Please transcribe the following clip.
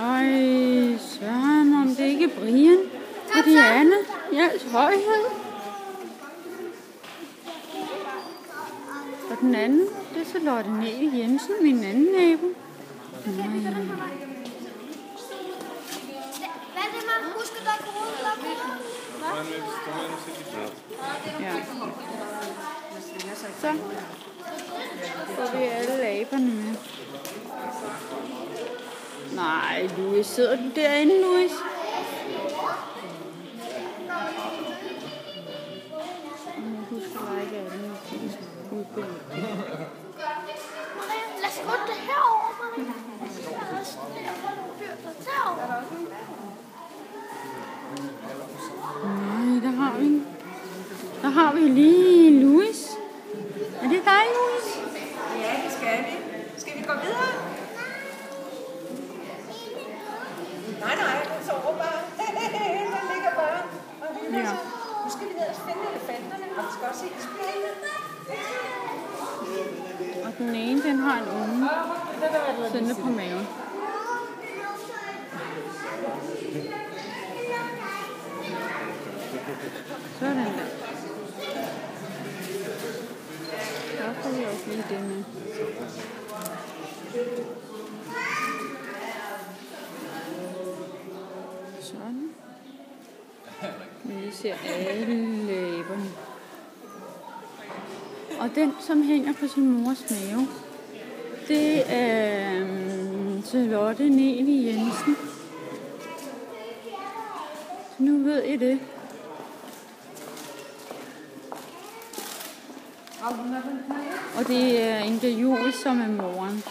Ej, Søren, om det ikke er Brian og Diane i al højhed. Og den anden, det er Charlotte Næl Jensen, min anden nabo. Nej. Ja. Så får vi alle aberne med. Nej, Louis, sidder du derinde, Louis? Jeg husker ikke alle udbillede. Lad os gå det herover, Maria. Lad os derover. Nej, der har vi Der har vi lige Louis. Er det dig, Louis? Ja, det skal vi. Skal vi gå videre? Nej, nej, den sover bare. den ligger bare og hygger Ja. sig. Nu skal vi ned og finde elefanterne, og vi skal også se spilene. Og den ene, den har en unge siddende på maven. Sådan der. Der får vi også lige det med. Sådan. Vi ser alle læberne. Og den, som hænger på sin mors mave, det er mm, Charlotte Nevi Jensen. Så nu ved I det. Og det er interviewet, som er moren.